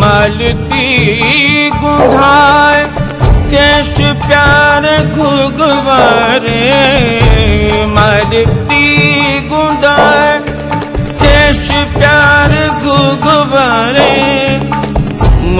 मालती गुंधाए केश प्यार घुगवारे मालती गुंधाए केश प्यार घुगवारे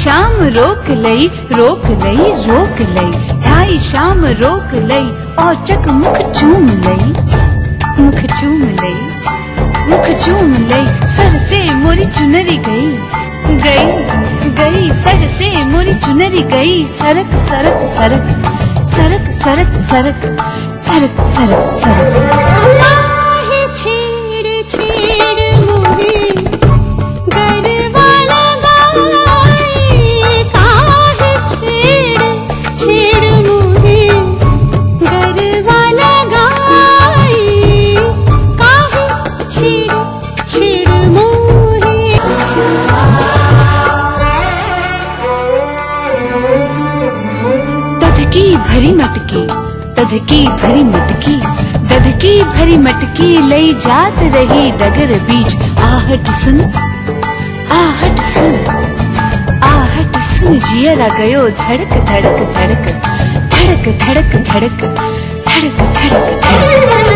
शाम रोक लई रोक लई रोक लई। ढाई शाम रोक लई और चक मुख चूम लई। मुख चूम लई, मुख चूम लई। सर से मोरी चुनरी गई गई गई। सर से मोरी चुनरी गई। सरक सरक सरक सरक सरक सरक सरक सरक सरक। काहे दधकी भरी मटकी भरी मटकी दधकी भरी मटकी लई जात रही डगर बीच आहट सुन आहट सुन आहट सुन जियरा गयो धड़क धड़क धड़क धड़क धड़क धड़क धड़क धड़क धड़क काहे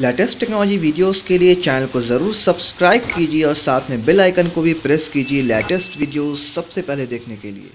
लेटेस्ट टेक्नोलॉजी वीडियोस के लिए चैनल को ज़रूर सब्सक्राइब कीजिए और साथ में बेल आइकन को भी प्रेस कीजिए लेटेस्ट वीडियोस सबसे पहले देखने के लिए।